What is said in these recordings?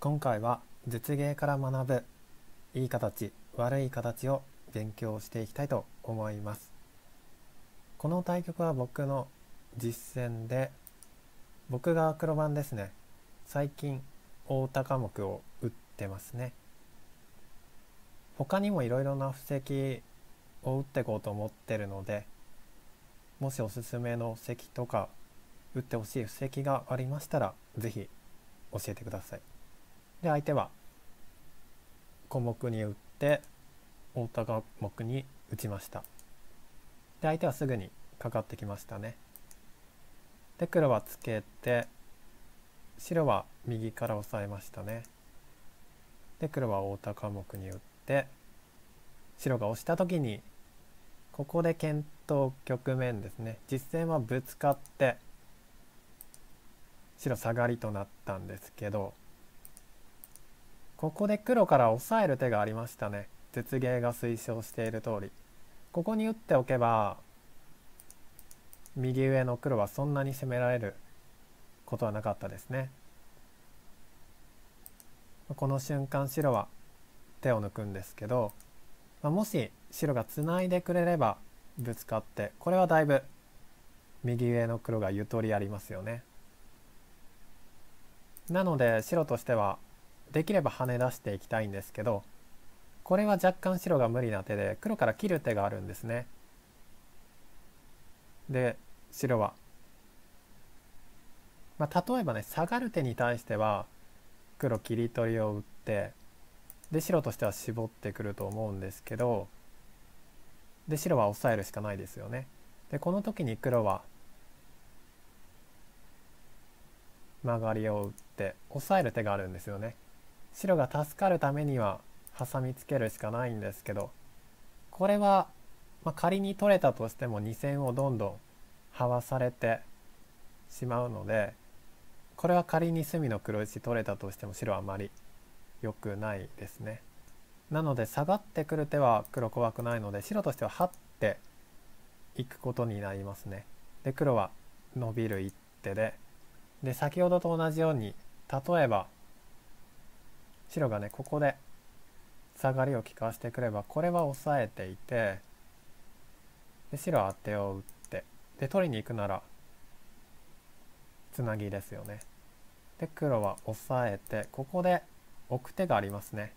今回は絶芸から学ぶいい形悪い形を勉強していきたいと思います。この対局は僕の実戦で僕が黒番ですね。最近大高目を打ってますね。他にもいろいろな布石を打っていこうと思ってるのでもしおすすめの布石とか打ってほしい布石がありましたら是非教えてください。で相手は小目に打って大高目に打ちました。で相手はすぐにかかってきましたね。で黒はつけて白は右から押さえましたね。で黒は大高目に打って白が押した時にここで検討局面ですね。実戦はぶつかって白下がりとなったんですけどここで黒から押さえる手がありましたね。絶芸が推奨している通り。ここに打っておけば右上の黒はそんなに攻められることはなかったですね。この瞬間白は手を抜くんですけど、まあ、もし白がツナいでくれればぶつかってこれはだいぶ右上の黒がゆとりありますよね。なので白としてはできれば跳ね出していきたいんですけどこれは若干白が無理な手で黒から切る手があるんですね。で白は、まあ、例えばね下がる手に対しては黒切り取りを打ってで白としては絞ってくると思うんですけどで白はオサえるしかないですよね。でこの時に黒は曲がりを打ってオサえる手があるんですよね。白が助かるためには挟みつけるしかないんですけどこれは、まあ、仮に取れたとしても2線をどんどんはわされてしまうのでこれは仮に隅の黒石取れたとしても白はあまり良くないですね。なので下がってくる手は黒怖くないので白としては張っていくことになりますね。で黒は伸びる一手でで先ほどと同じように例えば白がねここで下がりを利かしてくればこれは押さえていてで白は当てを打ってで取りに行くならつなぎですよね。で黒は押さえてここで置く手がありますね。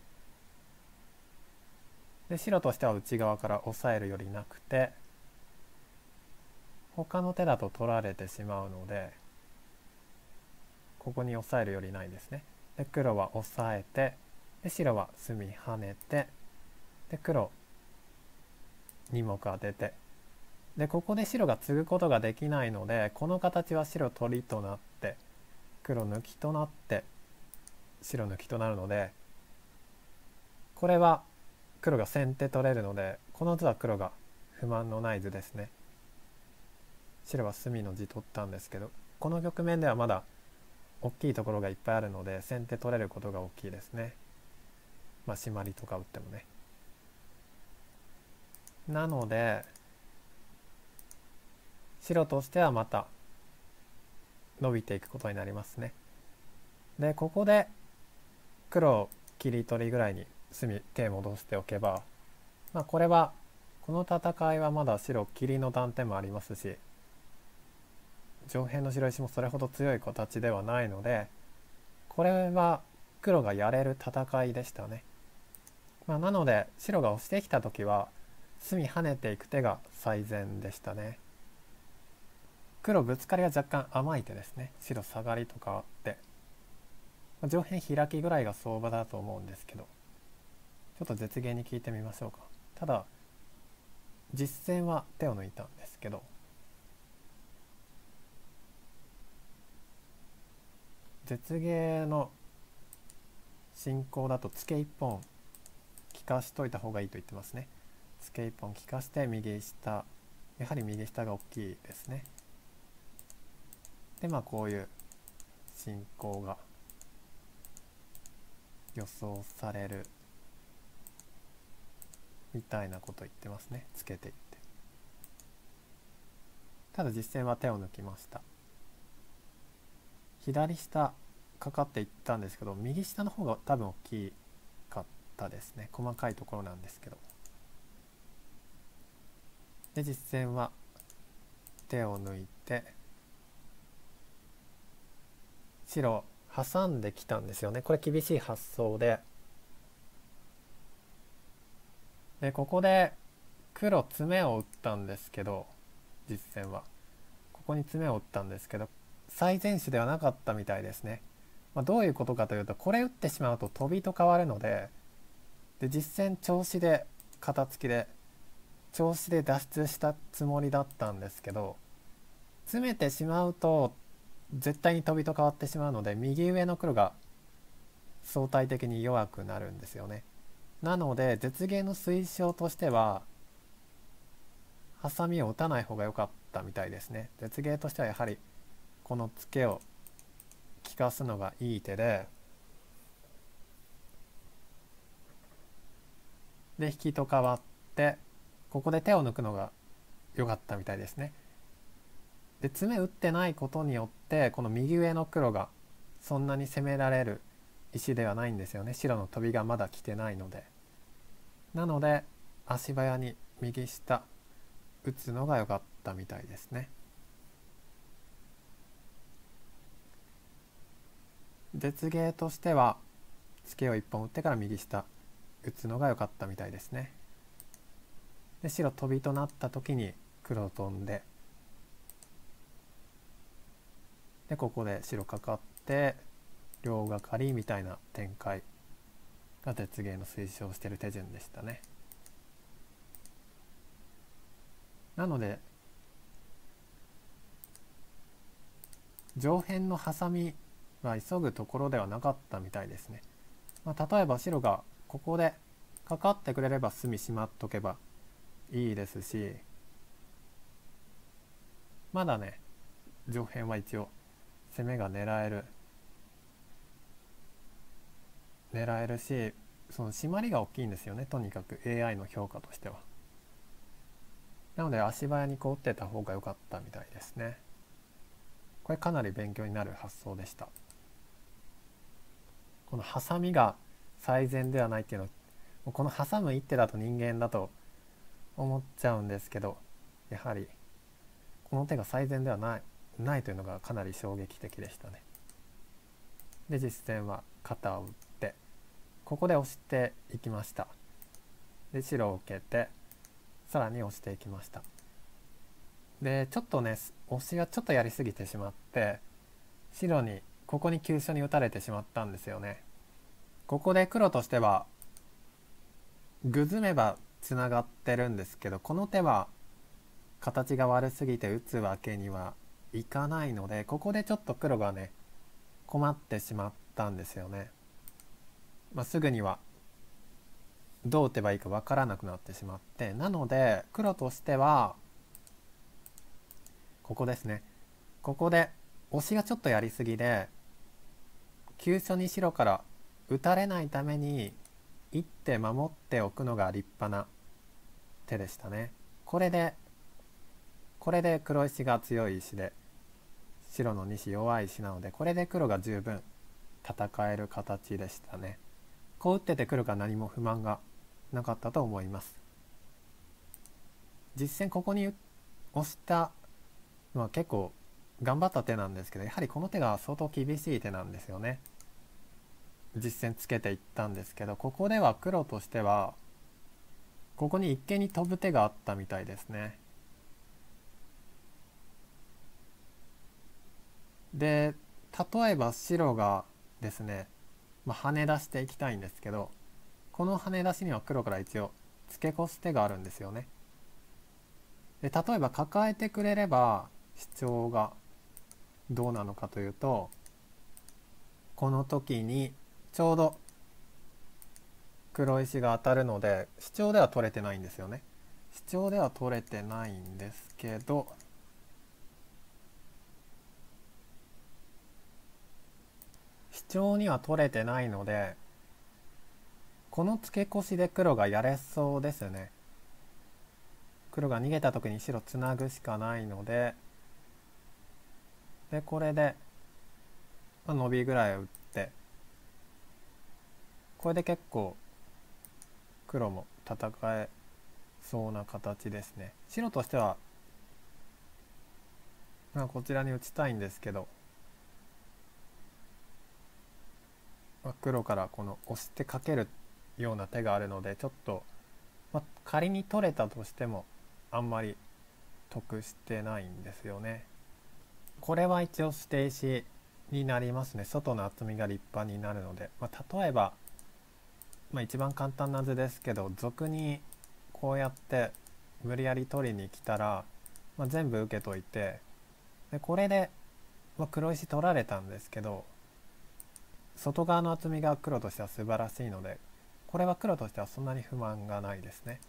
で白としては内側から押さえるよりなくて他の手だと取られてしまうのでここに押さえるよりないですね。で黒はオサえてで白は隅跳ねてで黒2目当てて。でここで白が継ぐことができないのでこの形は白取りとなって黒抜きとなって白抜きとなるのでこれは黒が先手取れるのでこの図は黒が不満のない図ですね。白は隅の地取ったんですけどこの局面ではまだ大きいところがいっぱいあるので先手取れることが大きいですね。まあ締まりとか打ってもね。なので白としてはまた伸びていくことになりますね。でここで黒切り取りぐらいに隅手戻しておけばまあこれはこの戦いはまだ白切りの断点もありますし上辺の白石もそれほど強い形ではないのでこれは黒がやれる戦いでしたね。まあ、なので白が押してきた時は隅跳ねていく手が最善でしたね。黒ぶつかりは若干甘い手ですね。白下がりとかあって。ま上辺開きぐらいが相場だと思うんですけどちょっと絶芸に聞いてみましょうか。ただ実戦は手を抜いたんですけど絶芸の進行だとつけ1本利かしといた方がいいと言ってますね。つけ1本利かして右下やはり右下が大きいですね。でまあこういう進行が予想されるみたいなこと言ってますね。つけていって。ただ実戦は手を抜きました。左下かかっていったんですけど右下の方が多分大きかったですね。細かいところなんですけど。で実戦は手を抜いて白挟んできたんですよね。これ厳しい発想で。でここで黒爪を打ったんですけど実戦は。ここに爪を打ったんですけど最善手ではなかったみたいですね、まあ、どういうことかというとこれ打ってしまうと飛びと変わるのでで実戦調子で肩つきで調子で脱出したつもりだったんですけど詰めてしまうと絶対に飛びと変わってしまうので右上の黒が相対的に弱くなるんですよね。なので絶芸の推奨としてはハサミを打たない方が良かったみたいですね。絶芸としてはやはりこのツケを利かすのがいい手でで引きと変わってここで手を抜くのが良かったみたいですね。で爪打ってないことによってこの右上の黒がそんなに攻められる石ではないんですよね。白の飛びがまだ来てないので。なので足早に右下打つのが良かったみたいですね。絶芸としてはツケを1本打ってから右下打つのが良かったみたいですねで白飛びとなった時に黒飛んででここで白かかって両がかりみたいな展開が鉄芸の推奨してる手順でしたね。なので上辺のハサミは急ぐところではなかったみたいですね。まあ、例えば白がここでかかってくれれば隅しまっとけばいいですしまだね上辺は一応攻めが狙える狙えるしその締まりが大きいんですよねとにかく。AI の評価としては。なので足早にこう打ってた方が良かったみたいですね。これかなり勉強になる発想でした。このハサミが最善ではないっていうのこの挟む一手だと人間だと思っちゃうんですけどやはりこの手が最善ではないないというのがかなり衝撃的でしたね。で実戦は肩を打ってここで押していきました。で白を受けてさらに押していきました。でちょっとね押しがちょっとやりすぎてしまって白にここに急所に打たれてしまったんですよね。ここで黒としてはぐずめばつながってるんですけどこの手は形が悪すぎて打つわけにはいかないのでここでちょっと黒がね困ってしまったんですよね。まあ、すぐにはどう打てばいいか分からなくなってしまってなので黒としてはここですねここで押しがちょっとやりすぎで急所に白から打たれないために一手守っておくのが立派な手でしたね。これでこれで黒石が強い石で白の2子弱い石なのでこれで黒が十分戦える形でしたね。こう打ってて黒が何も不満がなかったと思います。実戦ここに押したのは結構頑張った手なんですけどやはりこの手が相当厳しい手なんですよね。実戦つけていったんですけどここでは黒としてはここに一見に飛ぶ手があったみたいですねで例えば白がですね、まあ、跳ね出していきたいんですけどこの跳ね出しには黒から一応付け越す手があるんですよね。で例えば抱えてくれれば主張がどうなのかというとこの時にちょうど黒石が当たるので主張では取れてないんですよね。主張では取れてないんですけど張には取れてないのでこの付け越しで黒がやれそうですね黒が逃げた時に白つなぐしかないのででこれで、まあ、伸びぐらい打っこれで結構黒も戦えそうな形ですね。白としてはまあこちらに打ちたいんですけど、まあ、黒からこの押してかけるような手があるのでちょっと、まあ、仮に取れたとしてもあんまり得してないんですよね。これは一応捨て石になりますね。外の厚みが立派になるので、まあ、例えば、まあ、一番簡単な図ですけど俗にこうやって無理やり取りに来たら、まあ、全部受けといてでこれで、まあ、黒石取られたんですけど外側の厚みが黒としては素晴らしいのでこれは黒としてはそんなに不満がないですね。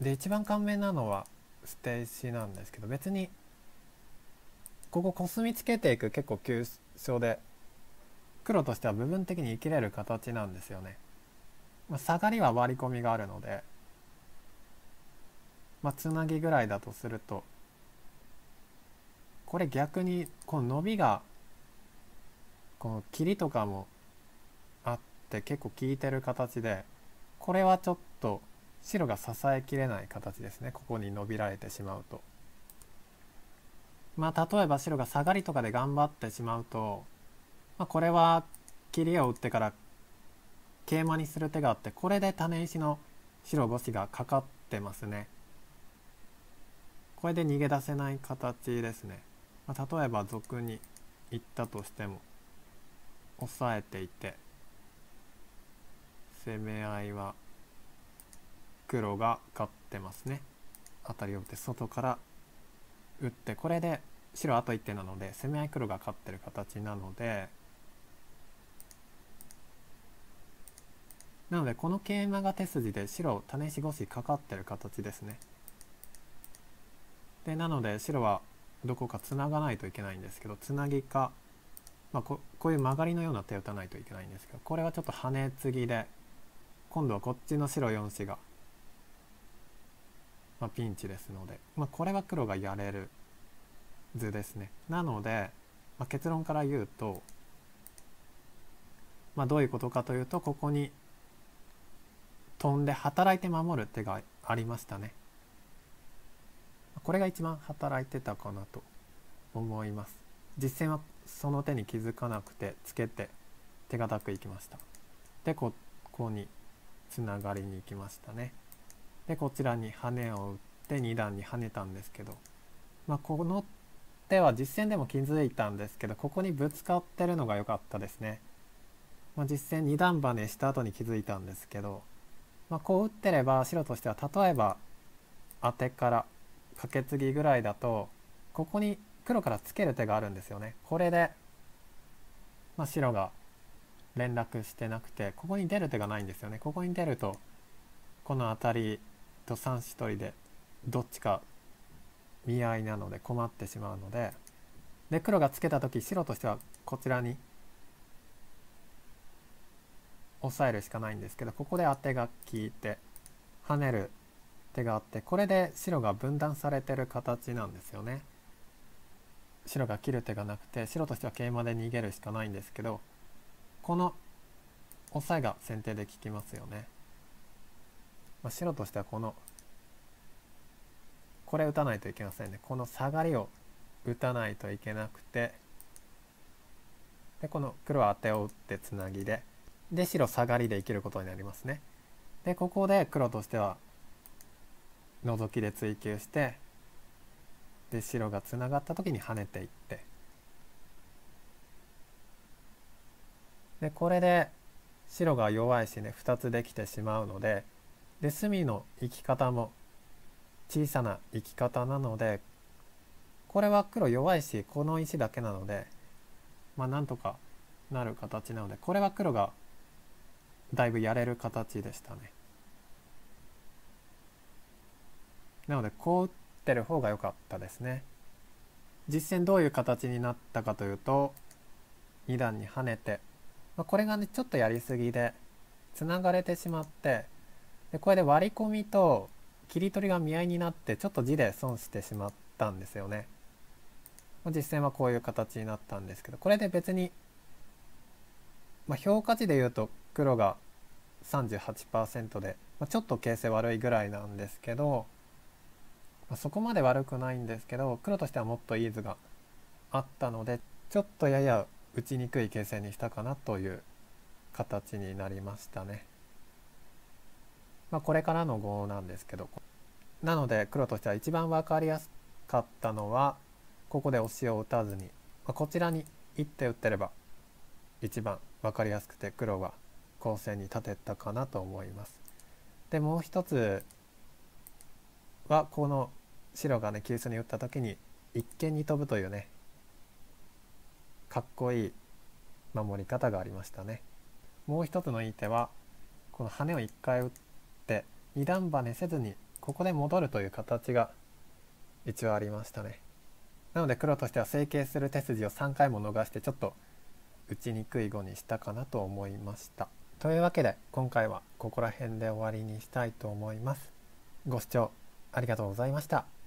で一番簡明なのは捨て石なんですけど別にここコスミつけていく結構急所で黒としては部分的に生きれる形なんですよね。まあ、下がりは割り込みがあるので、まあ、つなぎぐらいだとするとこれ逆にこの伸びがこの切りとかもあって結構効いてる形でこれはちょっと白が支えきれない形ですねここに伸びられてしまうと。まあ例えば白が下がりとかで頑張ってしまうと、まあ、これは切りを打ってから桂馬にする手があってこれで種石の白5子がかかってますね。これで逃げ出せない形ですね。まあ、例えば俗に行ったとしても押さえていて攻め合いは黒が勝ってますね当たりを打って外から打ってこれで白あと1手なので攻め合い黒が勝ってる形なのでなのでこの桂馬が手筋で白種石5子かかってる形ですねでなので白はどこかつながないといけないんですけどつなぎか、まあ、ここういう曲がりのような手を打たないといけないんですけどこれはちょっと跳ね継ぎで今度はこっちの白4子がまあ、ピンチですので、まあ、これは黒がやれる図ですね。なので、まあ、結論から言うと、まあ、どういうことかというとここに飛んで働いて守る手がありましたね。これが一番働いてたかなと思います。実戦はその手に気づかなくてつけて手堅くいきました。でここにつながりに行きましたね。でこちらに羽を打って2段に跳ねたんですけど、まあ、この手は実戦でも気づいたんですけどここにぶつかってるのが良かったですね。まあ、実戦2段バネした後に気づいたんですけど、まあ、こう打ってれば白としては例えば当てからカケツギぐらいだとここに黒からつける手があるんですよね。これで、まあ、白が連絡してなくてここに出る手がないんですよね。ここに出るとこの辺りと3子取りでどっちか見合いなので困ってしまうのでで黒がつけた時白としてはこちらに押さえるしかないんですけどここで当てが効いて跳ねる手があってこれで白が分断されてる形なんですよね。白が切る手がなくて白としては桂馬で逃げるしかないんですけどこの押さえが先手で効きますよね。まあ、白としてはこのこれ打たないといけませんねこの下がりを打たないといけなくてでこの黒は当てを打ってつなぎでで白下がりで生きることになりますね。でここで黒としては覗きで追求してで白がつながった時に跳ねていって。でこれで白が弱いしね2つできてしまうのでで隅の生き方も小さな生き方なのでこれは黒弱いしこの石だけなのでまあなんとかなる形なのでこれは黒がだいぶやれる形でしたね。なのでこう打ってる方が良かったですね。実戦どういう形になったかというと2段に跳ねて、まあ、これがねちょっとやりすぎでつながれてしまってでこれで割り込みと切り取りが見合いになってちょっと字で損してしまったんですよね。実戦はこういう形になったんですけどこれで別にまあ、評価値で言うと黒が38%で、まあ、ちょっと形勢悪いぐらいなんですけど、まあ、そこまで悪くないんですけど黒としてはもっといい図があったのでちょっとやや打ちにくい形勢にしたかなという形になりましたね。まあ、これからの碁なんですけどなので黒としては一番分かりやすかったのはここで押しを打たずに、まあ、こちらに一手打ってれば一番分かりやすくて黒は攻勢に立てたかなと思います。でもう一つはこの白がね急所に打った時に一間に飛ぶというねかっこいい守り方がありましたね。もう一つのいい手はこの羽を一回打って二段バネせずにここで戻るという形が一応ありましたね。なので黒としては整形する手筋を3回も逃してちょっと打ちにくい碁にしたかなと思いました。というわけで今回はここら辺で終わりにしたいと思います。ご視聴ありがとうございました。